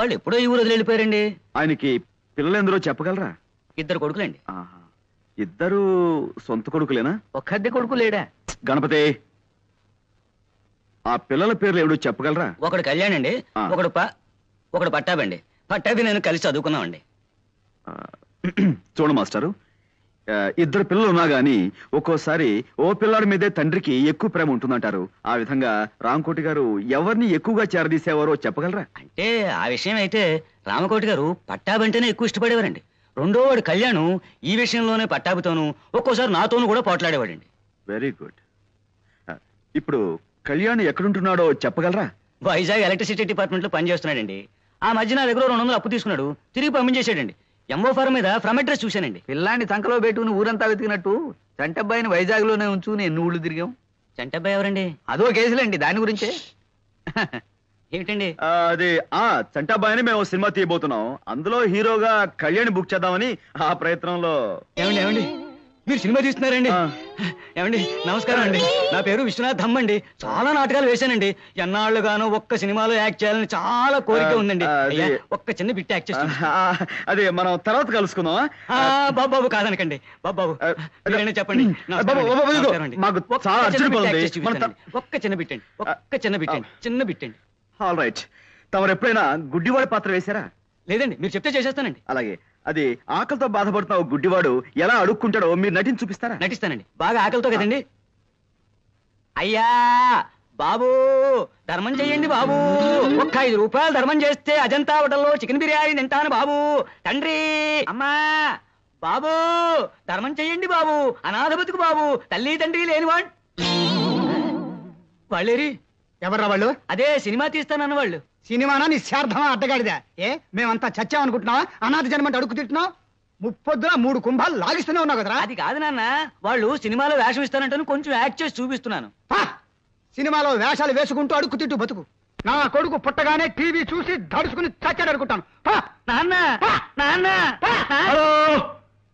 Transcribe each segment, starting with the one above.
వాళ్ళు ఎప్పుడో ఈ ఊరు వదిలి వెళ్ళిపోయారండి ఆయనకి పిల్లలెందరో చెప్పగలరా? ఇద్దరు కొడుకులండి. ఇద్దరు సొంత కొడుకులేనా? ఒక్కద్దె కొడుకు లేడా? గణపతి ఆ పిల్లల పేర్లు ఏమిటో చెప్పగలరా? ఒకడు కళ్యాణ్ అండి. ఒకడు ప ఒకడు పట్టాబండి పట్టాభి నేను కలిసి చదువుకున్నామండి. చూడు మాస్టారు ఇద్దరు పిల్లలు ఉన్నా గాని ఒక్కోసారి ఓ పిల్లాడి మీదే తండ్రికి ఎక్కువ ప్రేమ ఉంటుందంటారు. ఆ విధంగా రాంకోటి గారు ఎవరిని ఎక్కువగా చేరదీసేవారో చెప్పగలరా? అంటే ఆ విషయం అయితే రామకోటి గారు పట్టాబంటేనే ఎక్కువ ఇష్టపడేవారండి. రెండో వాడు కళ్యాణ్ ఈ విషయంలోనే పట్టాభితోనూ ఒక్కోసారి నాతోనూ కూడా పోట్లాడేవాడండి. వెరీ గుడ్ ఇప్పుడు కళ్యాణ్ ఎక్కడుంటున్నాడో చెప్పగలరా? వైజాగ్ ఎలక్ట్రిసిటీ డిపార్ట్మెంట్లో పనిచేస్తున్నాడండి. ఆ మధ్య నా దగ్గర రెండు వందలు అప్పు తీసుకున్నాడు. తిరిగి పంపించేశాడండి. ఎంఓ ఫారం మీద ఫ్రమ్ అడ్రస్ చూశానండి. పిల్లాన్ని సంకలో పెట్టుకుని ఊరంతా వెతికినట్టు చంటబ్బాయిని వైజాగ్లోనే ఉంచు నేను ఊళ్ళు తిరిగాం? చంటబ్బాయి ఎవరండి? అదో కేసులేండి దాని గురించే. ఏమిటండి? ఆ, అది ఆ చంటాబాయ్ అని మేము సినిమా తీయబోతున్నాం. అందులో హీరోగా కళ్యాణ్ బుక్ చేద్దామని ఆ ప్రయత్నంలో. ఏమండి ఏమండి? మీరు సినిమా తీస్తున్నారండి. ఏమండి? నమస్కారం అండి. నా పేరు విశ్వనాథ్ ధమ్ అండి. చాలా నాటకాలు వేశానండి. ఎన్నాళ్ళుగానో ఒక్క సినిమాలో యాక్ట్ చేయాలని చాలా కోరిక ఉందండి. అయ్యా, ఒక్క చిన్న బిట్ యాక్ట్ చేస్తాను. అదే మనం తర్వాత కలుసుకుందాం బాబు బాబు కాదనకండి. బాబు బాబు. ఆ, మీరైనా చెప్పండి. నమస్కారం బాబు, అండి. బాబు, ఇదిగో, నమస్కారం అండి. మాకు ఒక్క చాలా చిన్న అర్జెంట్ బిట్ పని యాక్ట్ ఉంది. చేసి మన త- చూపిస్తానండి. ఒక్క చిన్న బిట్ అండి. ఒక్క చిన్న బిట్ అండి. చిన్న బిట్ అండి. All right. తమరు ఎప్పుడైనా గుడ్డివాడి పాత్ర వేశారా? లేదండి మీరు చెప్తే చేసేస్తానండి. అలాగే. అది ఆకలితో బాధపడుతున్న ఓ గుడ్డివాడు ఎలా అడుక్కుంటాడో మీరు నటించి చూపిస్తారా? నటిస్తానండి. బాగా ఆకలితో కదండి. అయ్యా! బాబు! ధర్మం చెయ్యండి బాబు! ఒక్క ఐదు రూపాయలు ధర్మం చేస్తే అజంతా హోటల్లో చికెన్ బిర్యానీ తింటాను బాబు! తండ్రి! అమ్మా! బాబు! ధర్మం చెయ్యండి బాబు! అనాథ బతుకు బాబు! తల్లి తండ్రి లేనివాడు! వాళ్ళేరి? ఎవర్రా వాళ్ళు? అదే సినిమా తీస్తానన్న వాళ్ళు సినిమానా నిశ్చార్థమా అడ్డగాడిదా? ఏ మేమంతా చచ్చామనుకుంటున్నావా? అనాథ జన్మంటే అడుగు తింటున్నావు ముప్పొద్దున మూడు కుంభాలు లాగిస్తూనే ఉన్నావు కదరా? అది కాదు నాన్న. వాళ్ళు సినిమాలో వేషం ఇస్తానంటాను కొంచెం యాక్ట్ చేసి చూపిస్తున్నాను. పా! సినిమాలో వేషాలు వేసుకుంటూ అడుగు తింటూ బతుకు. నా కొడుకు పుట్టగానే టీవీ చూసి దడుచుకుని చచ్చాడు అనుకుంటాను. పా! నాన్న! నాన్న! హలో!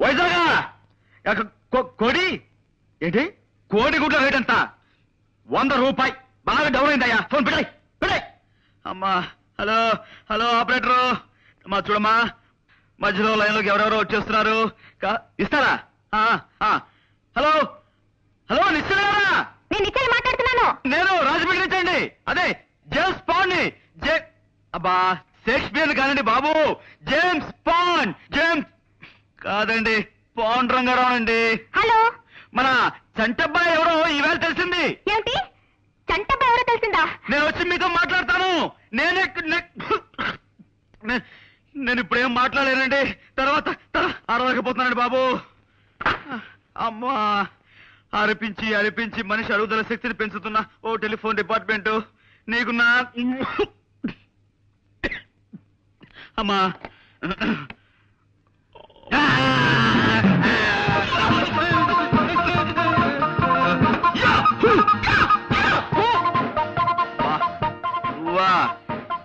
వైజాగ్! కొడి? ఏంటి? కోడి గుడ్ల రేట్ ఎంత వంద రూపాయి. బాగా డౌన్ అయిందయ్యా. ఫోన్ పెట్టాయి పెట్టాయి అమ్మా హలో హలో ఆపరేటరు. అమ్మా చూడమ్మా. మధ్యలో లైన్లోకి ఎవరెవరో వచ్చేస్తున్నారు. ఇస్తారా. హలో హలో నిశ్చలేరా నేను మాట్లాడుతున్నాను. నేను రాజమండ్రి నుంచి అండి. అదే జేమ్స్ పాండ్ జే అబ్బా షేక్స్పియర్ కానండి బాబు. జేమ్స్ పాండ్ జేమ్స్ కాదండి పాండ్ రంగారావు అండి. హలో. మన చంటబ్బాయి ఎవరో ఈవేళ తెలిసింది. ఏమిటి? చంటప్ప ఎవరో తెలిసిందా? నేను వచ్చి మీతో మాట్లాడతాను. నేనే నే- నేను ఇప్పుడేం మాట్లాడలేనండి. తర్వాత తర్వా- అరవకపోతున్నానండి బాబు. అమ్మా అరిపించి అరిపించి మనిషి అరుగుదల శక్తిని పెంచుతున్న ఓ టెలిఫోన్ డిపార్ట్మెంట్. నీకు నా అమ్మా.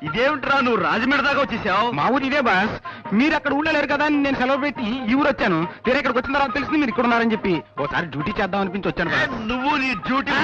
ఇదేమిట్రా నువ్వు రాజమండ్రి దాకా వచ్చేసావు మా ఊరు ఇదే బాస్ మీరు అక్కడ ఊళ్ళో లేరు కదా అని నేను సెలవు పెట్టి ఈ ఊరు వచ్చాను తీరా ఇక్కడికి వచ్చిన తర్వాత తెలిసింది మీరు ఇక్కడ ఉన్నారని చెప్పి ఓసారి డ్యూటీ చేద్దాం అనిపించి వచ్చాను బాస్ నువ్వు నీ డ్యూటీ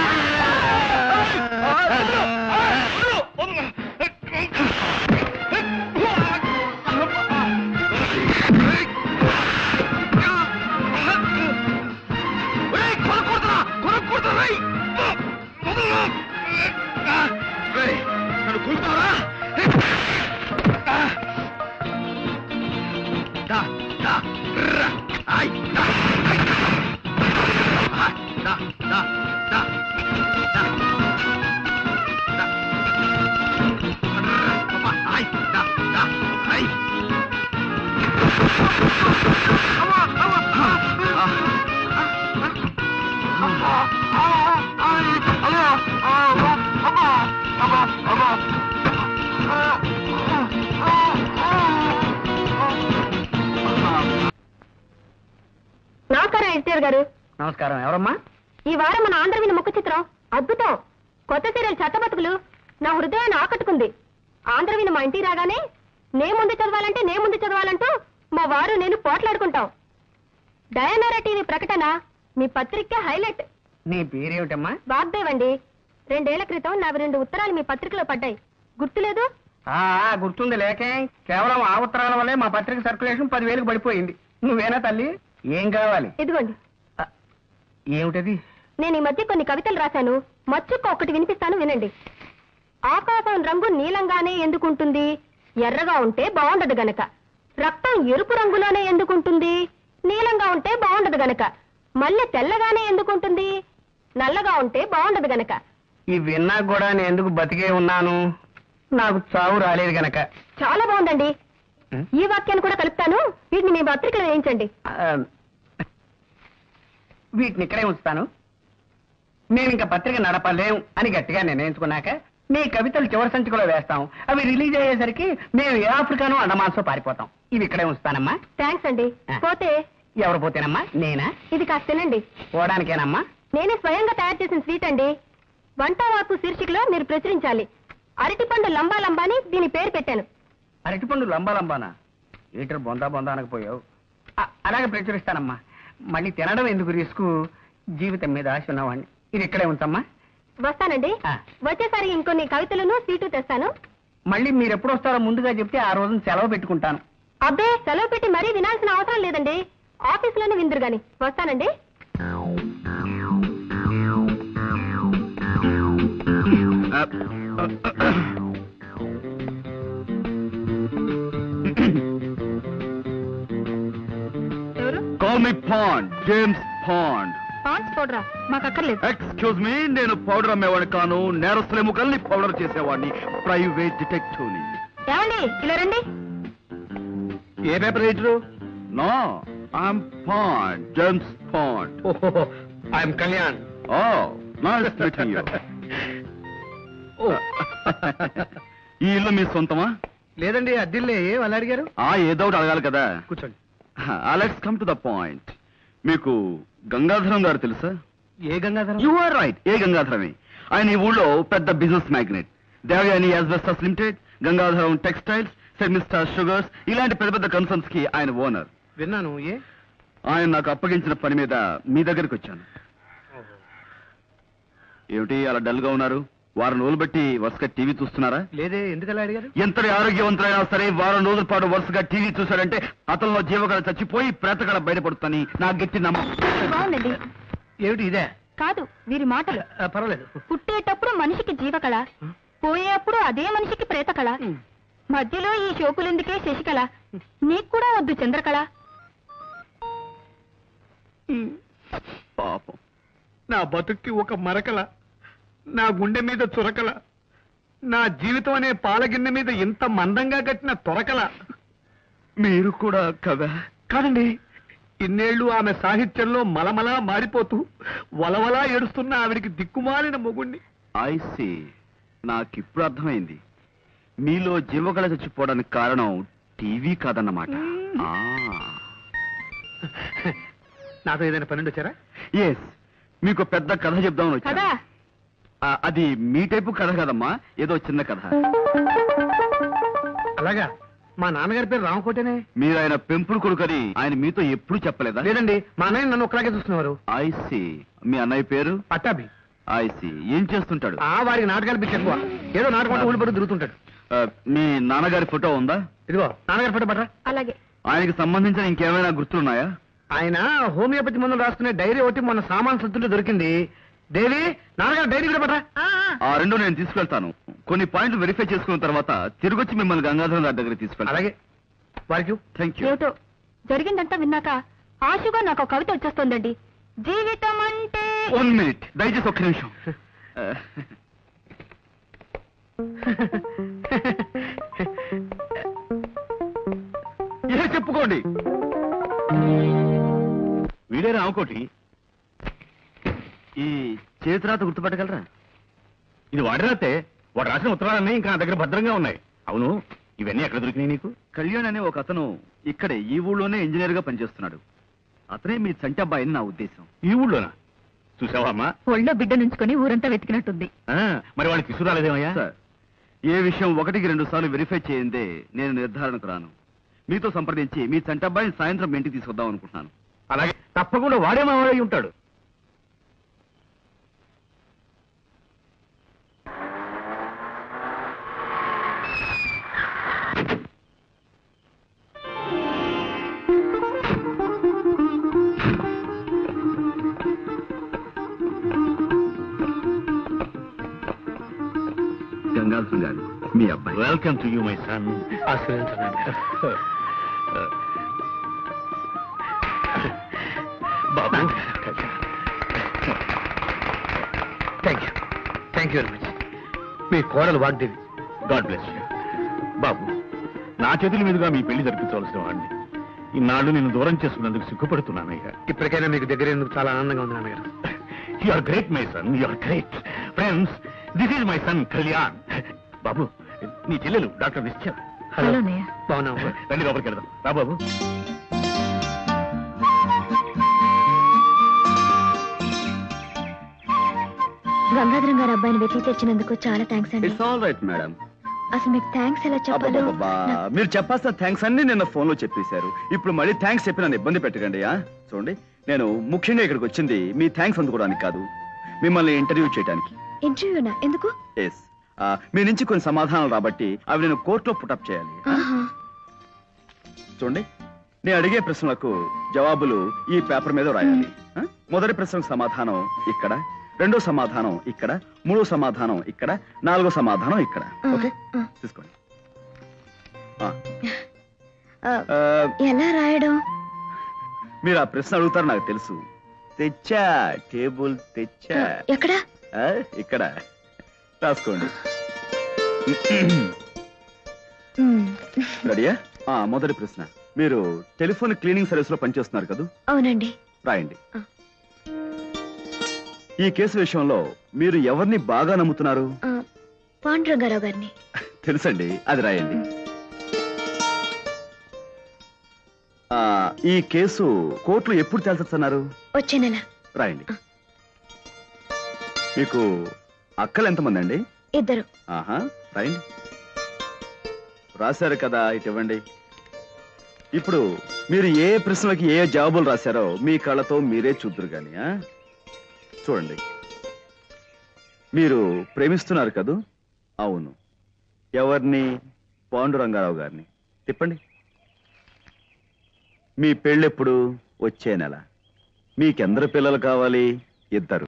నమస్కారం ఎన్టీఆర్ గారు. నమస్కారం ఎవరమ్మా? ఈ వారం మన ఆంధ్రవిని ముఖ చిత్రం అద్భుతం. కొత్త సీరియల్ చట్టబతుకులు నా హృదయాన్ని ఆకట్టుకుంది. ఆంధ్రవిని మా ఇంటికి రాగానే నే ముందు చదవాలంటే నే ముందు చదవాలంటూ మా వారు నేను పోట్లాడుకుంటాం. డయానారా టీవీ ప్రకటన మీ పత్రిక హైలైట్. నీ పేరేమిటమ్మా? వాగ్దేవ్ అండి రెండేళ్ళ క్రితం నావి రెండు ఉత్తరాలు మీ పత్రికలో పడ్డాయి. గుర్తులేదు? ఆ గుర్తుంది లేకే. కేవలం ఆ ఉత్తరాల వల్లే మా పత్రిక సర్క్యులేషన్ పదివేలకు పడిపోయింది. నువ్వేనా తల్లి? ఏం కావాలి? ఇదిగోండి. ఏమిటది? నేను ఈ మధ్య కొన్ని కవితలు రాశాను. మచ్చుక్క ఒకటి వినిపిస్తాను వినండి. ఆకాశం రంగు నీలంగానే ఎందుకుంటుంది? ఎర్రగా ఉంటే బాగుండదు గనక. రక్తం ఎరుపు రంగులోనే ఎందుకుంటుంది? నీలంగా ఉంటే బాగుండదు గనక. మల్లె తెల్లగానే ఎందుకుంటుంది? నల్లగా ఉంటే బాగుండదు గనక. ఈ విన్నా కూడా నేను ఎందుకు బతికే ఉన్నాను? నాకు చావు రాలేదు గనక. చాలా బాగుందండి? ఈ వాక్యాన్ని కూడా కలుపుతాను. వీటిని మీ పత్రికలో వేయించండి. ఆ, వీటిని ఇక్కడే ఉంచుతాను. మేము ఇంకా పత్రిక నడపలేం అని గట్టిగా నిర్ణయించుకున్నాక మీ కవితలు చివరి సంచికలో వేస్తాం. అవి రిలీజ్ అయ్యేసరికి మేము ఏ ఆఫ్రికానో అండమాన్సో పారిపోతాం. ఇవి ఇక్కడే ఉంచుతానమ్మా. థ్యాంక్స్ అండి. ఆ. పోతే? ఎవరు పోతేనమ్మా? నేనా? ఇది కాస్త తినండి. పోవడానికేనమ్మా? నేనే స్వయంగా తయారు చేసిన స్వీట్ అండి. వంట వార్పు శీర్షికలో మీరు ప్రచురించాలి. అరటిపండు లంబా అని దీని పేరు పెట్టాను. అరటిపండు లంబా లంబానా? ఈటర్ బొందా బొందా అనకపోయావు. అ- అలాగే ప్రచురిస్తానమ్మా. మళ్ళీ తినడం ఎందుకు రిస్క్? జీవితం మీద ఆశ ఉన్నవాడిని ఇది ఇక్కడే ఉంచమ్మా. వస్తానండి. వచ్చేసారి ఇంకొన్ని కవితలను సీటు తెస్తాను. మళ్ళీ మీరు ఎప్పుడు వస్తారో ముందుగా చెప్తే ఆ రోజున సెలవు పెట్టుకుంటాను. అబ్బే సెలవు పెట్టి మరీ వినాల్సిన అవసరం లేదండి. ఆఫీసులోనే విందురు గాని. వస్తానండి. ఎవరు? Call me Bond James Bond Pond's పౌడరా మాకు అక్కర్లేదు ఎక్స్క్యూజ్ మీ నేను పౌడర్ అమ్మేవాడిని కాను నేరస్తుల పౌడర్ చేసేవాడిని. ప్రైవేట్ డిటెక్టివ్ని ఏమండి? ఇలా రండి. ఏ paper editor no I'm Bond James Bond I'm Kalyan oh nice meeting you ఈ ఇల్లు మీ సొంతమా? లేదండి అద్దిల్లే వాళ్ళు అడిగారు? ఆ ఏదో ఒకటి అడగాలి కదా. కూర్చోండి. Let's come to the point మీకు గంగాధరం గారు తెలుసా? ఏ గంగాధరం? యు ఆర్ రైట్ ఏ గంగాధరమే? ఆయన ఈ ఊళ్ళో పెద్ద business magnet. Devayani asbestos limited Gangadharam textiles సెమిస్టార్ sugars ఇలాంటి పెద్ద పెద్ద కన్సర్న్స్కి ఆయన ఓనర్. విన్నాను. ఏ? ఆయన నాకు అప్పగించిన పని మీద మీ దగ్గరికి వచ్చాను. ఏమిటి అలా డల్గా ఉన్నారు? వారం రోజులు బట్టి వరుసగా టీవీ చూస్తున్నారా? లేదే ఎందుకలా అడిగారు? ఎంతటి ఆరోగ్యవంతులైనా సరే వారం రోజుల పాటు వరుసగా టీవీ చూశారంటే అతనిలో జీవకళ చచ్చిపోయి ప్రేతకళ బయటపడుతుందని నా గట్టి నమ్మకం బాగుందండి. ఏమిటి ఇదే? కాదు వీరి మాటలు. పర్వాలేదు. పుట్టేటప్పుడు మనిషికి జీవకళ పోయేప్పుడు అదే మనిషికి ప్రేతకళ మధ్యలో ఈ షోకులెందుకే శశికళ? నీకు కూడా వద్దు చంద్రకళ. పాపం. నా బతుక్కి ఒక మరకల. నా గుండె మీద చురకల. నా జీవితం అనే పాలగిన్నె మీద ఇంత మందంగా కట్టిన తొరకల. మీరు కూడా కదా కాదండి ఇన్నేళ్ళు ఆమె సాహిత్యంలో మలమలా మారిపోతూ వలవలా ఏడుస్తున్న ఆవిడికి దిక్కుమాలిన మొగుణ్ణి. ఐసి నాకిప్పుడు అర్థమైంది. మీలో జీవకళ చచ్చిపోవడానికి కారణం టీవీ కాదన్నమాట. నాతో ఏదైనా పన్నెండు వచ్చారా ఎస్ మీకు పెద్ద కథ చెప్దామని వచ్చాను. కదా? ఆ, అది మీ టైపు కథ కదమ్మా. ఏదో చిన్న కథ. అలాగా? మా నాన్నగారి పేరు రామకోటేనే? మీరు ఆయన పెంపుడు కొడుకని ఆయన మీతో ఎప్పుడు చెప్పలేదా? లేదండి మా అన్నయ్య నన్ను ఒకలాగే చూస్తున్నారు ఐసి మీ అన్నయ్య పేరు? పట్టాభి. ఐసి ఏం చేస్తుంటాడు? ఆ వారికి నాటకాలు పిచ్చి ఎక్కువ. ఏదో నాటకం అంటే ఊళ్ళు పడి తిరుగుతుంటాడు. ఆ, మీ నాన్నగారి ఫోటో ఉందా? ఇదిగో నాన్నగారి ఫోటో పట్రా. అలాగే. ఆయనకి సంబంధించిన ఇంకేమైనా గుర్తులున్నాయా? ఆయన హోమియోపతి మందులు రాసుకునే డైరీ ఒకటి మొన్న సామాన్ సంతుల్లో దొరికింది. దేవి నాన్నగారు డైరీ కూడా పట్రా ఆ. రెండు నేను తీసుకెళ్తాను. కొన్ని పాయింట్లు వెరిఫై చేసుకున్న తర్వాత తిరిగొచ్చి మిమ్మల్ని గంగాధరం గారి దగ్గర తీసుకెళ్తాను. అలాగే. వారికి థ్యాంక్ యూ ఏమిటో? జరిగిందంతా విన్నాక ఆశుగా నాకు ఒక కవిత వచ్చేస్తోందండి. జీవితం అంటే వన్ మినిట్ దయచేసి ఒక్క నిమిషం. ఏ చెప్పుకోండి. వీడే రామకోటి ఈ చేతిరాత గుర్తుపట్టగలరా? ఇది వాడిరాతే వాడు రాసిన ఉత్తరాలన్నీ ఇంకా నా దగ్గర భద్రంగా ఉన్నాయి. అవును ఇవన్నీ ఎక్కడ దొరికినాయి నీకు? కళ్యాణ్ అనే ఒక అతను ఇక్కడే ఈ ఊళ్ళోనే ఇంజనీర్గా పనిచేస్తున్నాడు. అతనే మీ చంటి అబ్బాయిని నా ఉద్దేశం. ఈ ఊళ్ళోనా? చూసావా అమ్మా? ఒళ్ళో బిడ్డ నుంచుకొని ఊరంతా వెతికినట్టుంది. ఆ, మరి వాడిని తీసుకురాలేదేమయ్యా? సార్ ఏ విషయం ఒకటికి రెండు సార్లు వెరిఫై చేయందే నేను నిర్ధారణకు రాను. మీతో సంప్రదించి మీ చంటి అబ్బాయిని సాయంత్రం మీ ఇంటికి తీసుకొద్దాం అనుకుంటున్నాను. అలాగే తప్పకుండా వాడై ఉంటాడు. అబ్బాయి welcome to you my son Babu thank you thank you very much మీ కోడలు వాగ్దేవి. గాడ్ బ్లెస్ యూ బాబు నా చేతుల మీదుగా మీ పెళ్ళి జరిపించవలసిన వాడిని. ఇన్నాళ్ళు నేను దూరం చేసుకున్నందుకు సిగ్గుపడుతున్నానయ్యా. ఇప్పటికైనా మీకు దగ్గర ఎందుకు చాలా ఆనందంగా ఉంది నాన్నగారు? You are great my son you are great friends this is my son Kalyan బాబు నీ చెల్లెలు డాక్టర్ నిశ్చయ హలో. బాగున్నావు? రండి లోపలికి వెళ్దాం. రా బాబు. గంగాధరం గారు అబ్బాయిని వెతికి తెచ్చినందుకు చాలా థ్యాంక్స్ అండి. ఇట్స్ ఆల్ రైట్ మేడం అసలు మీకు థ్యాంక్స్ ఎలా చెప్పాలో మీరు చెప్పాల్సిన థ్యాంక్స్ అన్ని నిన్న ఫోన్లో చెప్పేశారు. ఇప్పుడు మళ్ళీ థ్యాంక్స్ చెప్పి నన్ను ఇబ్బంది పెట్టకండి? చూడండి నేను ముఖ్యంగా ఇక్కడికి వచ్చింది మీ థ్యాంక్స్ అందుకోవడానికి కాదు. మిమ్మల్ని ఇంటర్వ్యూ చేయడానికి ఇంటర్వ్యూనా ఎందుకు? ఎస్ మీ నుంచి కొన్ని సమాధానాలు రాబట్టి అవి నేను కోర్టులో పుటప్ చేయాలి. చూడండి నేను అడిగే ప్రశ్నలకు జవాబులు ఈ పేపర్ మీద రాయాలి? మొదటి ప్రశ్నకు సమాధానం ఇక్కడ రెండో సమాధానం ఇక్కడ మూడో సమాధానం ఇక్కడ నాలుగో సమాధానం ఇక్కడ. ఓకే. తీసుకోండి. ఎలా రాయడం? మీరు ఆ ప్రశ్న అడుగుతారు నాకు తెలుసు. తెచ్చా టేబుల్ తెచ్చా. ఎక్కడ? ఇక్కడ. రాసుకోండి. రెడీయా? ఆ, మొదటి ప్రశ్న. మీరు టెలిఫోన్ క్లీనింగ్ సర్వీస్లో పనిచేస్తున్నారు కదా? అవునండి. రాయండి. ఆ. ఈ కేసు విషయంలో మీరు ఎవరిని బాగా నమ్ముతున్నారు? ఆ, పాండురంగారావు గారిని. తెలుసండి. అది రాయండి. ఆ, ఈ కేసు కోర్టులో ఎప్పుడు తేల్చొచ్చన్నారు? వచ్చే నెల. రాయండి. మీకు అక్కలు ఎంతమంది అండి ఇద్దరు. ఆహా రాశారు కదా ఇటు ఇవ్వండి. ఇప్పుడు మీరు ఏ ప్రశ్నలకి ఏ జవాబులు రాశారో మీ కళ్ళతో మీరే చూద్దరు కానీ? చూడండి. మీరు ప్రేమిస్తున్నారు కదూ? అవును. ఎవరిని? పాండురంగారావు గారిని. తిప్పండి. మీ పెళ్ళెప్పుడు వచ్చే నెల? మీకెందరు పిల్లలు కావాలి? ఇద్దరు.